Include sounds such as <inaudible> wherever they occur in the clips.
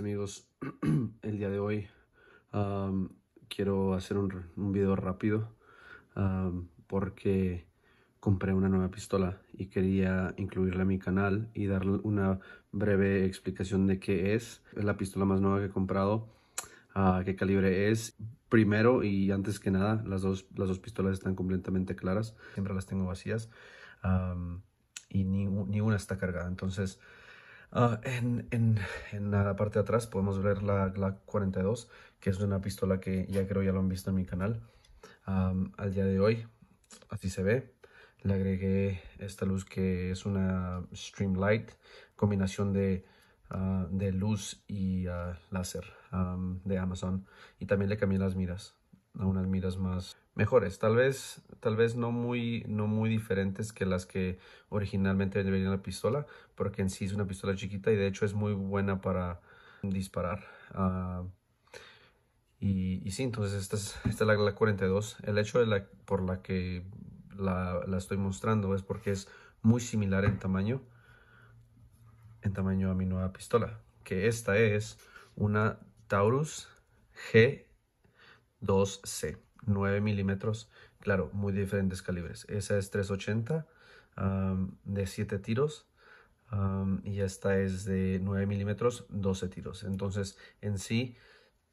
amigos, <clears throat> el día de hoy quiero hacer un, video rápido porque compré una nueva pistola y quería incluirla a mi canal y darle una breve explicación de qué es. Es la pistola más nueva que he comprado, uh, qué calibre es. Primero y antes que nada, las dos, las dos pistolas están completamente claras. Siempre las tengo vacías y ni, ni, una está cargada. Entonces, uh, en, en, en, la parte de atrás podemos ver la Glock 42, que es una pistola que ya creo ya lo han visto en mi canal. al día de hoy, así se ve. Le agregué esta luz que es una Streamlight, combinación de, uh, de luz y uh, láser de Amazon. Y también le cambié las miras a unas miras más mejores. Tal vez, tal vez no muy, no muy diferentes que las que originalmente venían la pistola, porque en sí es una pistola chiquita y de hecho es muy buena para disparar. Uh, y, sí, entonces esta es, esta es la, la 42. El hecho de la, por la que la, la, estoy mostrando es porque es muy similar en tamaño, en tamaño a mi nueva pistola, que esta es una Taurus G2C, 9 milímetros, claro, muy diferentes calibres. Esa es 380 de 7 tiros y esta es de 9 milímetros, 12 tiros. Entonces, en sí,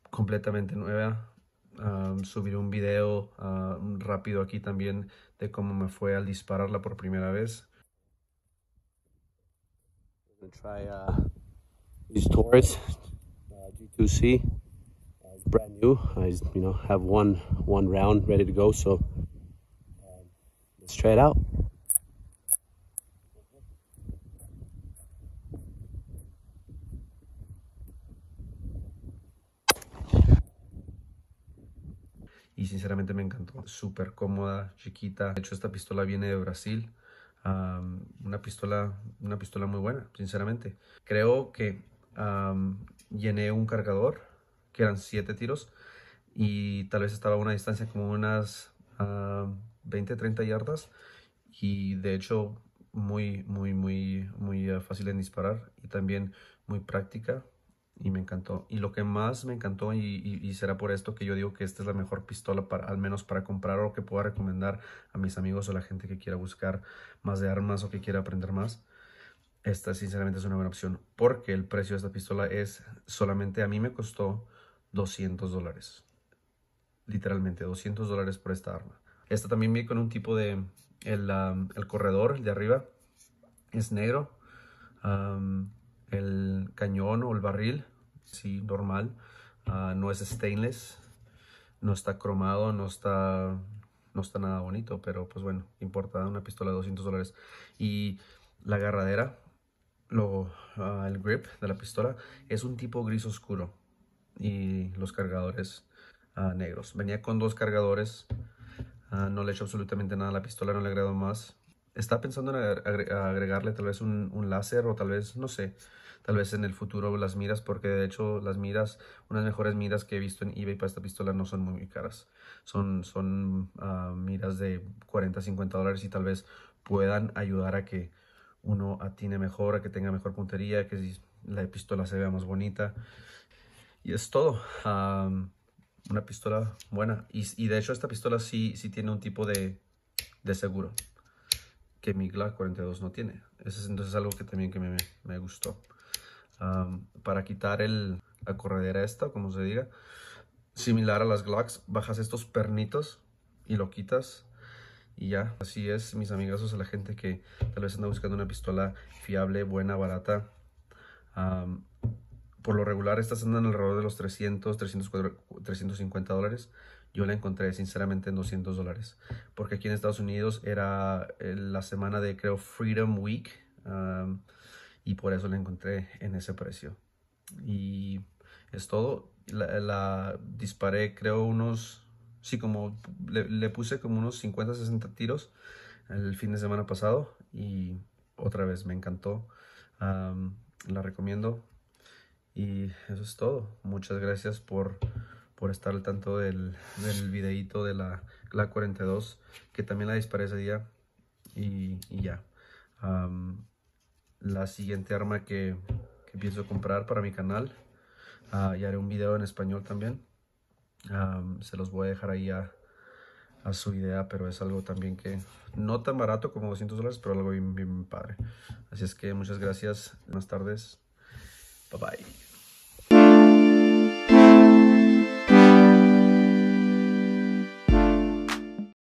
completamente nueva, um, subiré un video uh, rápido aquí también de cómo me fue al dispararla por primera vez. Try uh, these Taurus uh, G2C. Brand new. I you know have one one round ready to go. So um, let's try it out. y sinceramente me encantó. Súper cómoda, chiquita. De hecho, esta pistola viene de Brasil. una, pistola, una pistola muy buena, sinceramente. Creo que llené un cargador, que eran 7 tiros, y tal vez estaba a una distancia como unas 20, 30 yardas. Y de hecho, muy, muy, muy, muy eh, fácil en disparar y también muy práctica y me encantó. Y lo que más me encantó, y, será por esto que yo digo que esta es la mejor pistola, para, al menos para comprar o que pueda recomendar a mis amigos o la gente que quiera buscar más de armas o que quiera aprender más. Esta sinceramente es una buena opción porque el precio de esta pistola es solamente, a mí me costó 200 dólares. Literalmente 200 dólares por esta arma. Esta también viene con un tipo de, el, el corredor, el de arriba, es negro el cañón o el barril, sí, normal. Ah, no es stainless, no está cromado, no está, no está nada bonito, pero pues bueno, importa una pistola de 200 dólares. Y la agarradera, lo, ah, el grip de la pistola es un tipo gris oscuro y los cargadores ah, negros. Venía con dos cargadores, no le he hecho absolutamente nada a la pistola, no le agrego más. Está pensando en agregarle tal vez un, un láser o tal vez, no sé, tal vez en el futuro las miras, porque de hecho las miras, unas mejores miras que he visto en eBay para esta pistola no son muy caras. Son, son uh, miras de 40, 50 dólares y tal vez puedan ayudar a que uno atine mejor, a que tenga mejor puntería, que la pistola se vea más bonita. Y es todo. Um, una pistola buena. Y, de hecho esta pistola sí, sí tiene un tipo de, de seguro que mi Glock 42 no tiene. Eso es entonces algo que también que me, me gustó para quitar el, la corredera esta, como se diga. Similar a las Glocks, bajas estos pernitos y lo quitas y ya. Así es, mis amigos, a la gente que tal vez anda buscando una pistola fiable, buena, barata. Por lo regular estas andan alrededor de los 300, 350 dólares. Yo la encontré sinceramente en 200 dólares. Porque aquí en Estados Unidos era eh, la semana de creo Freedom Week y por eso la encontré en ese precio. Y es todo. La, disparé creo unos, sí, como le, puse como unos 50, 60 tiros el fin de semana pasado y otra vez me encantó. la recomiendo. Y eso es todo. Muchas gracias por, por estar al tanto del, del videito de la, la 42, que también la disparé ese día. Y, ya la siguiente arma que, pienso comprar para mi canal Ah, y haré un video en español también. se los voy a dejar ahí a, a, su idea, pero es algo también que no tan barato como 200 dólares, pero algo bien, bien padre. Así es que muchas gracias. Buenas tardes. Bye bye.